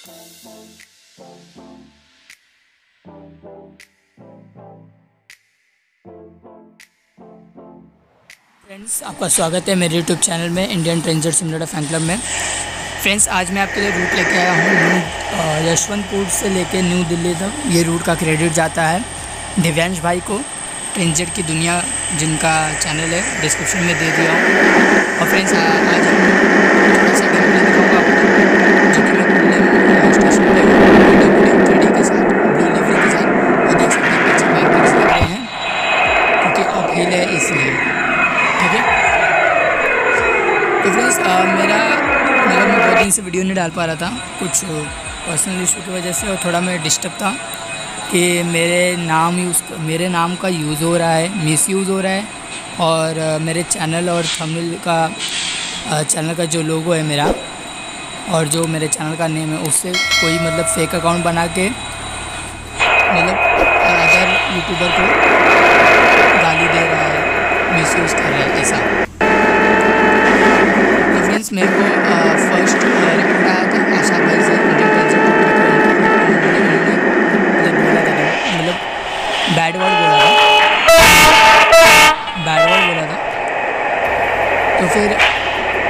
Friends आपका स्वागत है मेरे यूट्यूब चैनल में इंडियन ट्रेंजर सिमलडा फ़ैन क्लब में। फ्रेंड्स आज मैं आपके लिए रूट लेके आया हूँ यशवंतपुर से लेके न्यू दिल्ली तक। ये रूट का क्रेडिट जाता है दिव्यांश भाई को। ट्रेंजर की दुनिया जिनका चैनल है डिस्क्रिप्शन में दे दिया हूँ। और फ्रेंड्स आज हम थोड़ा सा गेम दिखाऊँगा आपको जो कि मैं वो देख सकते हैं हैं है इसलिए ठीक है मेरा मैं बहुत दिन से वीडियो नहीं डाल पा रहा था कुछ पर्सनल इशू की वजह से और थोड़ा मैं डिस्टर्ब था कि मेरे नाम यूज़ मेरे नाम का यूज़ हो रहा है मिस यूज़ हो रहा है और मेरे चैनल और थंबनेल का चैनल का जो लोगो है मेरा और जो मेरे चैनल का नेम है, उससे कोई मतलब फेक अकाउंट बना के मतलब अदर यूट्यूबर को गाली दे रहा है मिस यूज़ कर रहा है ऐसा। तो फ्रेंड्स मेरे को फ़र्स्ट रिपोर्ट आया था आशा भाई से इंडियन मतलब बोला था मतलब बैड वर्ड बोला था बैड वर्ड बोला था तो फिर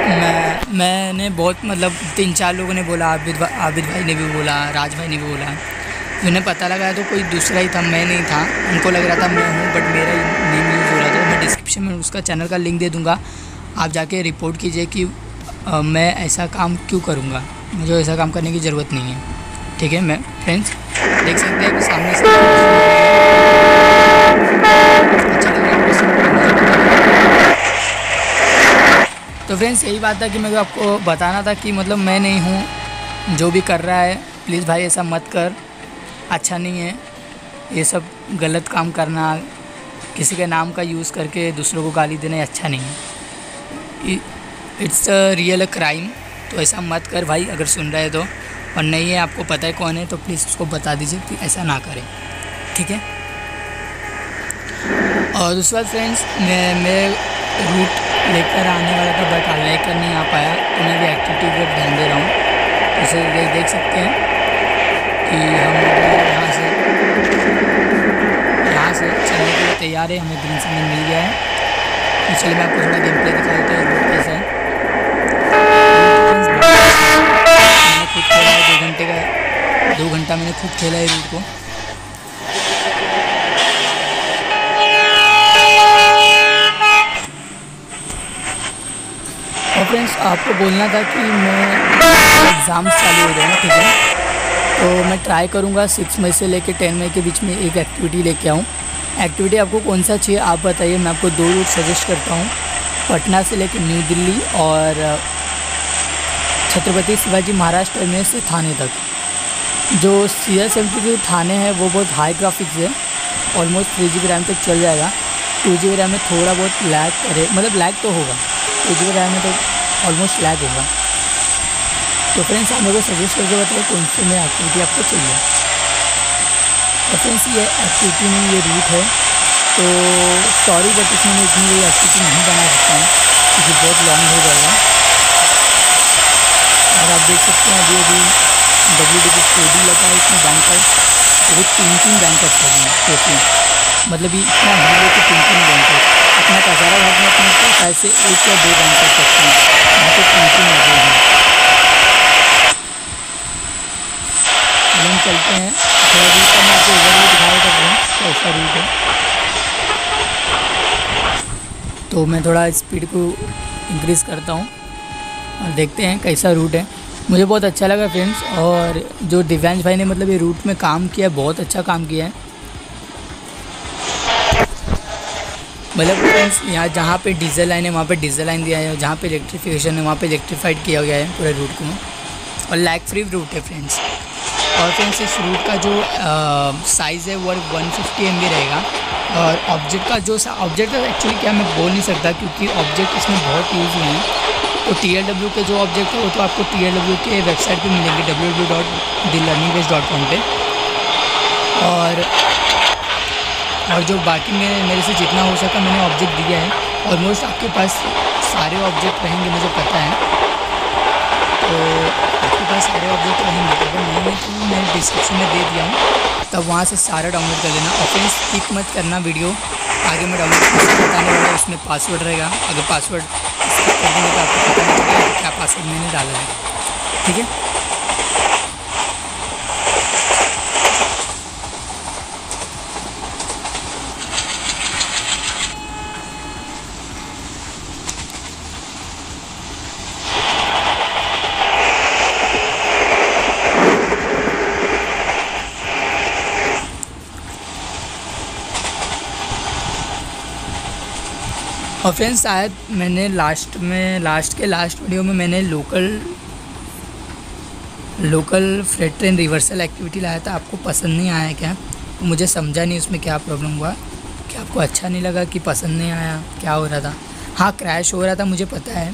मैं मैंने बहुत मतलब तीन चार लोगों ने बोला आबिद आबिद भाई ने भी बोला राज भाई ने भी बोला। उन्हें पता लगाया तो कोई दूसरा ही था मैं नहीं था। उनको लग रहा था मैं हूँ बट मेरा नेम यूज़ हो रहा था। मैं डिस्क्रिप्शन में उसका चैनल का लिंक दे दूँगा। आप जाके रिपोर्ट कीजिए कि आ, मैं ऐसा काम क्यों करूँगा? मुझे ऐसा काम करने की ज़रूरत नहीं है। ठीक है मैं फ्रेंड्स देख सकते हैं कि सामने से अच्छा लग रहा तो फ्रेंड्स यही बात था कि मैं आपको बताना था कि मतलब मैं नहीं हूँ, जो भी कर रहा है प्लीज़ भाई ऐसा मत कर। अच्छा नहीं है। ये सब गलत काम करना, किसी के नाम का यूज़ करके दूसरों को गाली देना अच्छा नहीं है। इट्स अ रियल क्राइम तो ऐसा मत कर भाई, अगर सुन रहे तो। और नहीं है, आपको पता है कौन है तो प्लीज़ उसको बता दीजिए कि ऐसा ना करें। ठीक है? और बाद फ्रेंड्स मैं मैं रूट लेकर आने वाला था बट लेकर नहीं आ पाया तो मैं भी एक्टिविटी पर ध्यान दे रहा हूँ। जैसे देख देख सकते हैं कि हम यहाँ से यहाँ से चलने के लिए तैयार है। हमें ग्रीन सिग्नल मिल गया है। तो चलिए मैं आपको थोड़ा गेम प्ले दिखा देता हूँ कैसा है? मैंने खुद खेला है, दो घंटे का, दो घंटा मैंने खुद खेला है रूट को। फ्रेंड्स आपको बोलना था कि मैं एग्ज़ाम्स चालू हो जाए ठीक है? तो मैं ट्राई करूँगा सिक्स मई से लेकर टेन मई के बीच में एक एक्टिविटी लेके आऊँ। एक्टिविटी आपको कौन सा चाहिए, आप बताइए, मैं आपको दो रूट सजेस्ट करता हूँ। पटना से लेकर न्यू दिल्ली और, छत्रपति शिवाजी महाराज टर्मिनस से थाने तक। जो C S M T Thane हैं, वो बहुत हाई ग्राफिक्स है almost three G B RAM तक चल जाएगा। टू जी बी रैम में थोड़ा बहुत लैग करे मतलब लैग तो होगा। टू जी बी रैम में तो ऑलमोस्ट लैग होगा तो फ्रेंड्स आप मेरे को सजेस्ट करके बताइए कौन सी में एक्टिविटी आपको चाहिए तो फ्रेंड्स ये एक्टिविटी में ये रूट है तो सॉरी बट इसमें मैं इतनी कोई एक्टिविटी नहीं बना सकता हूँ क्योंकि बहुत लॉन्ग हो जाएगा और आप देख सकते हैं अभी अभी डब्ल्यू डी को लगा है इसमें बैंकर वो तीन तीन बैंकर्स लगे हैं टोटल मतलब इतना हीरो के तीन तीन बैंकर्स इतना कसारा घाट में पहुँचते शायद से एक या दो बैंकर्स सकते हैं। यहाँ पे तीन तीन लगे हैं। हम चलते हैं। थोड़ा दूर का मैं आपको ओवरव्यू दिखाया कर रहा हूँ। कैसा रूट है। तो मैं थोड़ा स्पीड को इंक्रीज़ करता हूँ। और देखते हैं कैसा रूट है। मुझे बहुत अच्छा लगा फ्रेंड्स और जो दिव्यांश भाई ने मतलब ये रूट में काम किया है बहुत अच्छा काम किया है। मतलब फ्रेंड्स यहाँ जहाँ पे डीजल लाइन है, वहाँ पे डीजल लाइन दिया है, जहाँ पे इलेक्ट्रिफिकेशन है, वहाँ पे इलेक्ट्रीफाइड किया गया है पूरे रूट को। और लैग फ्री रूट है फ्रेंड्स और फ्रेंड्स इस रूट का जो साइज़ है, वो वन फिफ्टी एम रहेगा। और ऑब्जेक्ट का जो ऑब्जेक्ट है एक्चुअली क्या मैं बोल नहीं सकता, क्योंकि ऑब्जेक्ट इसमें बहुत यूज़ हुए हैं। तो टी एल डब्ल्यू के जो ऑब्जेक्ट है, वो तो आपको टी एल डब्ल्यू के वेबसाइट पे मिलेंगे W W dot the learning base dot com पर और और जो बाकी मेरे मेरे से जितना हो सका मैंने ऑब्जेक्ट दिया है। ऑलमोस्ट आपके पास सारे ऑब्जेक्ट रहेंगे, मुझे पता है। तो आपके पास सारे ऑब्जेक्ट रहेंगे। अगर नहीं है तो मैं डिस्क्रिप्शन में दे दिया हूँ। तब वहाँ से सारा डाउनलोड कर लेना और फ्रेंड्स स्किप मत करना वीडियो आगे मैं डाउनलोड बताने वाला उसमें पासवर्ड रहेगा। अगर पासवर्ड कर देंगे तो आपको पता नहीं क्या पासवर्ड मैंने डाला है। ठीक है? फ्रेंड्स शायद मैंने लास्ट में लास्ट के लास्ट वीडियो में मैंने local local freight train reversal activity लाया था। आपको पसंद नहीं आया क्या? तो मुझे समझा नहीं उसमें क्या प्रॉब्लम हुआ। कि आपको अच्छा नहीं लगा कि पसंद नहीं आया, क्या हो रहा था? हाँ क्रैश हो रहा था, मुझे पता है।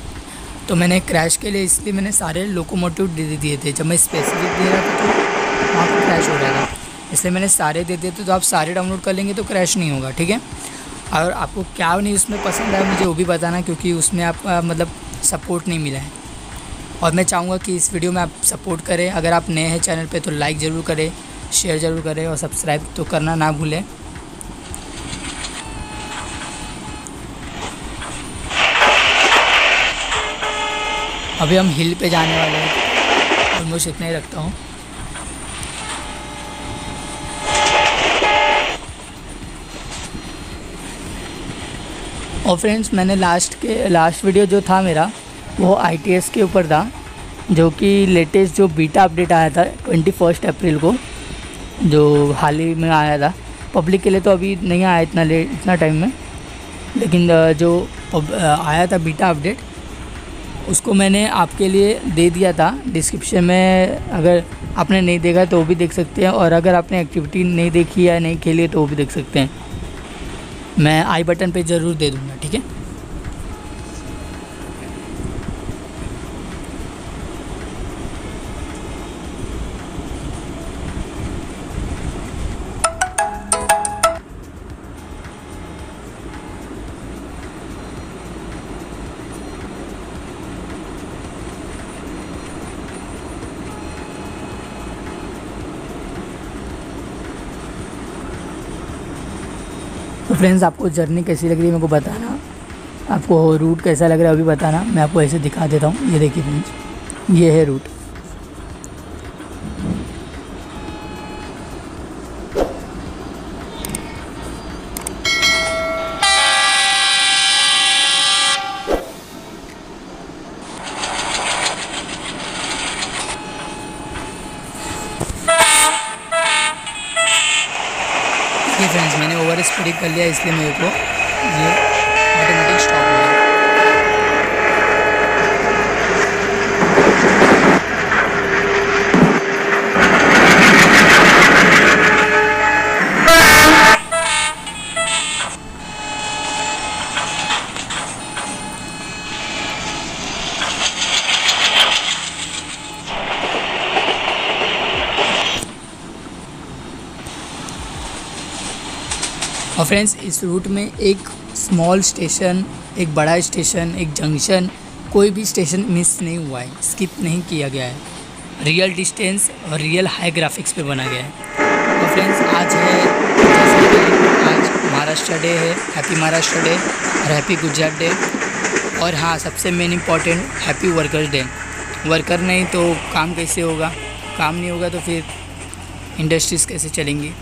तो मैंने क्रैश के लिए इसलिए मैंने सारे लोकोमोटिव दे दिए थे। जब मैं स्पेसिफिक दे रहा था तो वहाँ पर क्रैश हो रहा था। इसलिए मैंने सारे दे दिए थे तो आप सारे डाउनलोड कर लेंगे तो क्रैश नहीं होगा, ठीक है? और आपको क्या नहीं, उसमें पसंद आया मुझे वो भी बताना, क्योंकि उसमें आपका मतलब सपोर्ट नहीं मिला है। और मैं चाहूँगा कि इस वीडियो में आप सपोर्ट करें। अगर आप नए हैं चैनल पे तो लाइक ज़रूर करें शेयर ज़रूर करें और सब्सक्राइब तो करना ना भूलें। अभी हम हिल पे जाने वाले हैं। ऑलमोस्ट इतना ही रखता हूँ। और फ्रेंड्स मैंने लास्ट के लास्ट वीडियो जो था मेरा, वो आईटीएस के ऊपर था, जो कि लेटेस्ट जो बीटा अपडेट आया था ट्वेंटी फ़र्स्ट अप्रैल को, जो हाल ही में आया था। पब्लिक के लिए तो अभी नहीं आया इतना लेट इतना टाइम में, लेकिन जो आया था बीटा अपडेट उसको मैंने आपके लिए दे दिया था। डिस्क्रिप्शन में अगर आपने नहीं देखा तो वो भी देख सकते हैं, और अगर आपने एक्टिविटी नहीं देखी या नहीं खेली है तो वो भी देख सकते हैं। मैं आई बटन पे ज़रूर दे दूँगा ठीक है? फ्रेंड्स आपको जर्नी कैसी लग रही है, मेरे को बताना। आपको रूट कैसा लग रहा है, अभी बताना। मैं आपको ऐसे दिखा देता हूँ। ये देखिए फ्रेंड्स ये है रूट फ्रेंड्स मैंने ओवर स्पीड कर लिया इसलिए मेरे को। ये फ्रेंड्स इस रूट में एक स्मॉल स्टेशन एक बड़ा स्टेशन एक जंक्शन कोई भी स्टेशन मिस नहीं हुआ है स्किप नहीं किया गया है। रियल डिस्टेंस और रियल हाई ग्राफिक्स पे बना गया है। तो फ्रेंड्स आज है, आज महाराष्ट्र डे है हैप्पी महाराष्ट्र डे और हैप्पी गुजरात डे और हाँ सबसे main important happy workers day worker नहीं तो काम कैसे होगा? काम नहीं होगा तो फिर इंडस्ट्रीज़ कैसे चलेंगी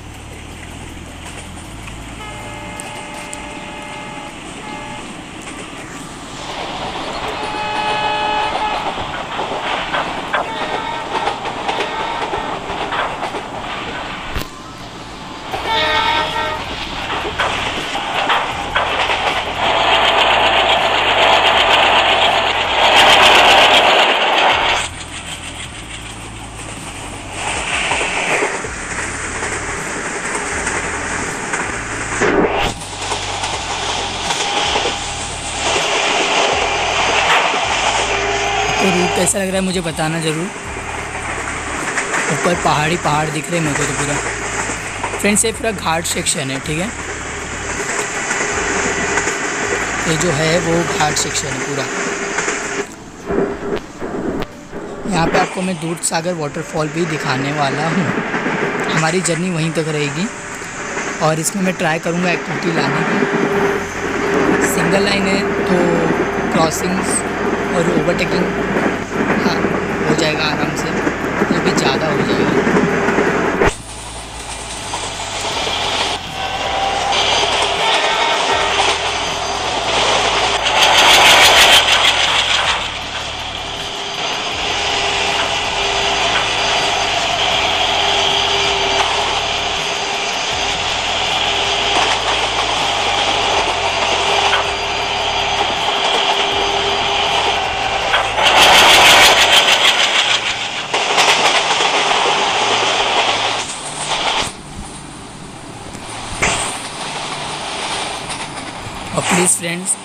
तो रूट कैसा लग रहा है मुझे बताना ज़रूर। ऊपर पहाड़ी पहाड़ दिख रहे हैं मेरे को तो पूरा। फ्रेंड्स ये पूरा घाट सेक्शन है, ठीक है? ये जो है, वो घाट सेक्शन है पूरा। यहाँ पे आपको मैं दूध सागर वाटरफॉल भी दिखाने वाला हूँ। हमारी जर्नी वहीं तक रहेगी। और इसमें मैं ट्राई करूँगा एक्टिविटी लाने की। सिंगल लाइन है तो क्रॉसिंग्स और ओवरटेकिंग हाँ हो जाएगा आराम से ये भी ज़्यादा हो जाएगा और प्लीज़ फ्रेंड्स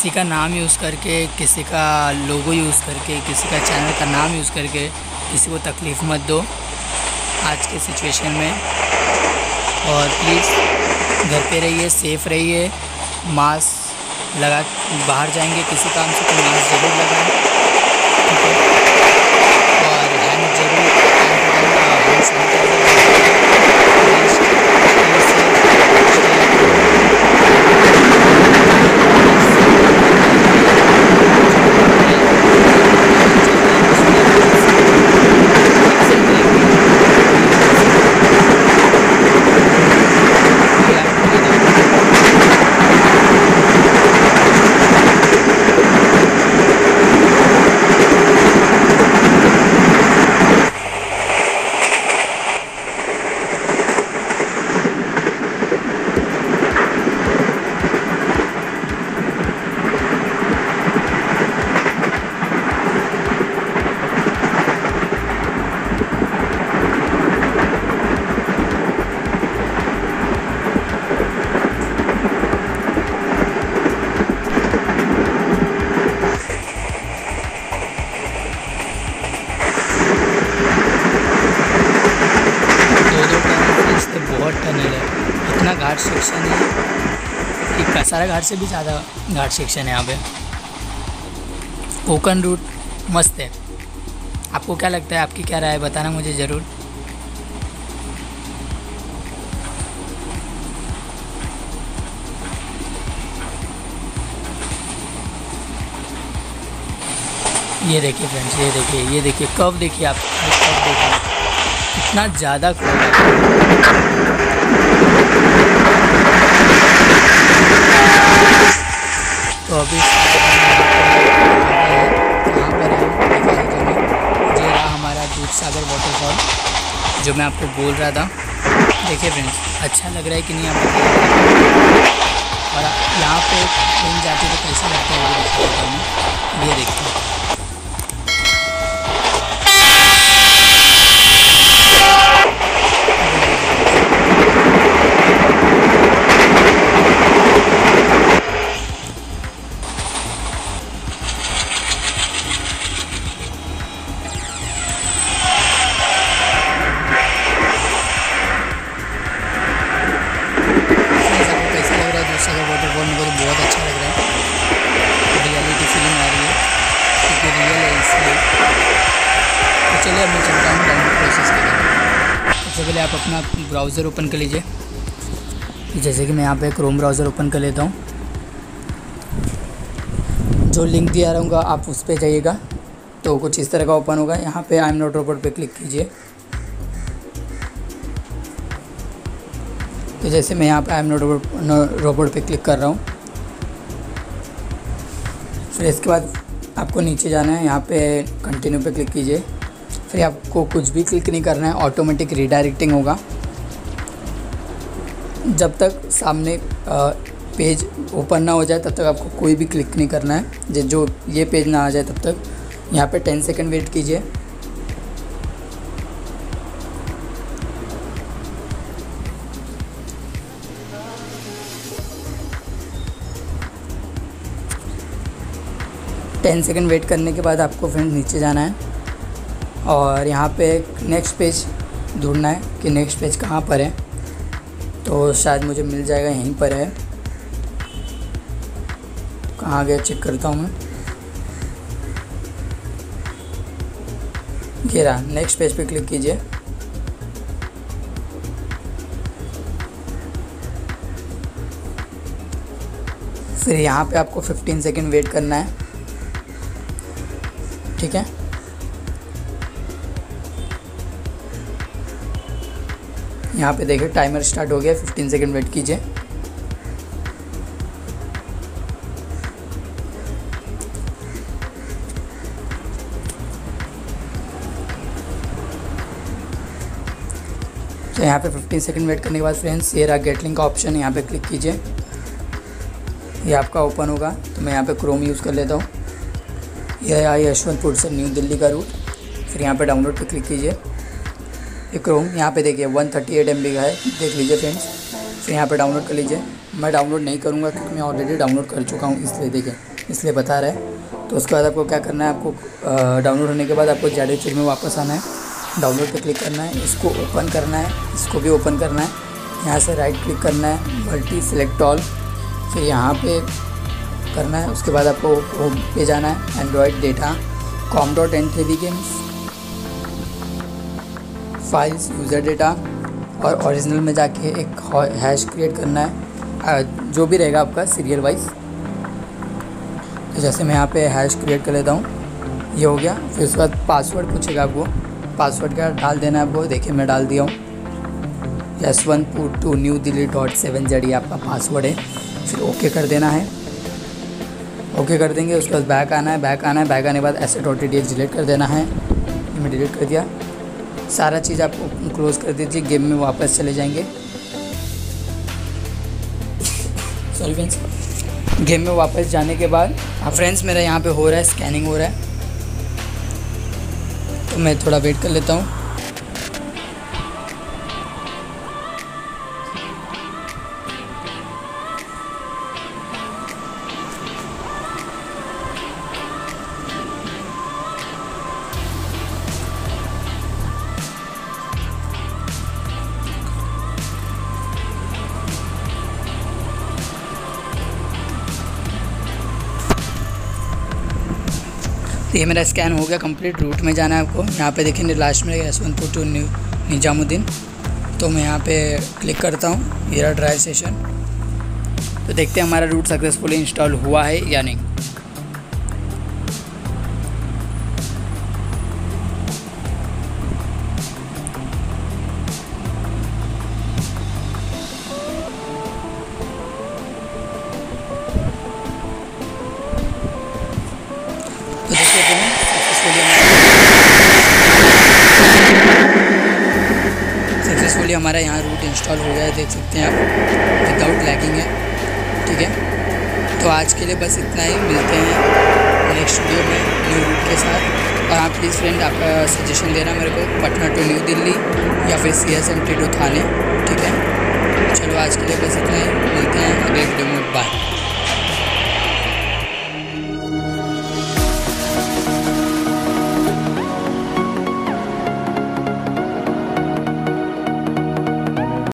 किसी का नाम यूज़ करके, किसी का लोगो यूज़ करके, किसी का चैनल का नाम यूज़ करके किसी को तकलीफ़ मत दो आज के सिचुएशन में। और प्लीज़ घर पे रहिए, सेफ़ रहिए, मास्क लगा, बाहर जाएँगे किसी काम से तो मास्क ज़रूर लगाएँ, ठीक है? और हैंड ज़रूर हैंड सैनिटाइजर कि कसारा घाट से भी ज़्यादा घाट सेक्शन है यहाँ पे। कोकन रूट मस्त है। आपको क्या लगता है? आपकी क्या राय है? बताना मुझे ज़रूर। ये देखिए फ्रेंड्स ये देखिए ये देखिए कब देखिए आप कब देखिए। इतना ज़्यादा तो अभी यहाँ पर ये रहा हमारा दूध सागर वाटरफॉल जो मैं आपको बोल रहा था। देखिए फ्रेंड्स अच्छा लग रहा है कि नहीं आपको और यहाँ पे ट्रेन जाती तो कैसे लगता है ये देखते हैं। ब्राउज़र ओपन कर लीजिए। जैसे कि मैं यहाँ पे क्रोम ब्राउज़र ओपन कर लेता हूँ। जो लिंक दिया रहूँगा, आप उस पर जाइएगा। तो कुछ इस तरह का ओपन होगा। यहाँ पे आई एम नोट रोबोट पे क्लिक कीजिए। तो जैसे मैं यहाँ पे I am not robot robot पे क्लिक कर रहा हूँ। फिर इसके बाद आपको नीचे जाना है। यहाँ पे कंटिन्यू पे क्लिक कीजिए। फिर आपको कुछ भी क्लिक नहीं करना है। ऑटोमेटिक रीडायरेक्टिंग होगा। जब तक सामने पेज ओपन ना हो जाए, तब तक आपको कोई भी क्लिक नहीं करना है। जो ये पेज ना आ जाए, तब तक यहाँ पे टेन सेकेंड वेट कीजिए। टेन सेकेंड वेट करने के बाद आपको फ्रेंड नीचे जाना है। और यहाँ पे नेक्स्ट पेज ढूंढना है कि नेक्स्ट पेज कहाँ पर है। तो शायद मुझे मिल जाएगा यहीं पर है। कहाँ गया चेक करता हूँ मैं। रहा नेक्स्ट पेज पे क्लिक कीजिए। फिर यहाँ पे आपको 15 सेकंड वेट करना है। ठीक है? यहाँ पे देखिए टाइमर स्टार्ट हो गया 15 सेकंड वेट कीजिए। तो यहाँ पे 15 सेकंड वेट करने के बाद फ्रेंड्स ये रहा गेटलिंग का ऑप्शन यहाँ पे क्लिक कीजिए। ये आपका ओपन होगा तो मैं यहाँ पे क्रोम यूज़ कर लेता हूँ। यह है यशवंतपुर से न्यू दिल्ली का रूट फिर यहाँ पे डाउनलोड पे क्लिक कीजिए। ये क्रोम यहाँ पे देखिए वन थर्टी एट का है। देख लीजिए फ्रेंड्स फिर यहाँ पे डाउनलोड कर लीजिए। मैं डाउनलोड नहीं करूँगा क्योंकि मैं ऑलरेडी डाउनलोड कर चुका हूँ, इसलिए देखिए, इसलिए बता रहा है। तो उसके बाद आपको क्या करना है, आपको डाउनलोड होने के बाद आपको जेड एच में वापस आना है। डाउनलोड पर क्लिक करना है, इसको ओपन करना है, इसको भी ओपन करना है। यहाँ से राइट क्लिक करना है मल्टी सेलेक्ट ऑल फिर यहाँ पे करना है, उसके बाद आपको होम पे जाना है Android data com dot N three games files user data और ओरिजिनल में जाके एक हैश क्रिएट करना है। जो भी रहेगा आपका सीरियल वाइज तो जैसे मैं यहाँ पे हैश क्रिएट कर लेता हूँ। ये हो गया। फिर उसके बाद पासवर्ड पूछेगा आपको। पासवर्ड क्या डाल देना है आपको। देखिए, मैं डाल दिया हूँ। Yeshwantpur to New Delhi dot seven Z आपका पासवर्ड है। फिर ओके कर देना है। ओके कर देंगे। उसके बाद बैक आना है। बैक आना है। बैक आने के बाद ऐसे डॉट डिलीट कर देना है। मैं डिलीट कर दिया। सारा चीज़ आप क्लोज कर दीजिए गेम में वापस चले जाएँगे। सॉरी फ्रेंड्स गेम में वापस जाने के बाद हाँ फ्रेंड्स मेरा यहाँ पे हो रहा है स्कैनिंग हो रहा है। तो मैं थोड़ा वेट कर लेता हूँ। तो ये मेरा स्कैन हो गया कंप्लीट रूट में जाना है आपको। यहाँ पे देखेंगे लास्ट में यशवंतपुर टू न्यू निजामुद्दीन तो मैं यहाँ पे क्लिक करता हूँ मेरा ड्राइव सेशन तो देखते हैं हमारा रूट सक्सेसफुली इंस्टॉल हुआ है या नहीं। हमारा यहाँ रूट इंस्टॉल हो गया है, देख सकते हैं आप विदाउट लैगिंग है, ठीक है? तो आज के लिए बस इतना ही, मिलते हैं नेक्स्ट वीडियो में न्यू रूट के साथ। और आप प्लीज़ फ्रेंड आप सजेशन देना मेरे को, पटना टू न्यू दिल्ली या फिर C S M T to Thane, ठीक है? चलो, आज के लिए बस इतना ही, मिलते हैं अगले वीडियो में बाय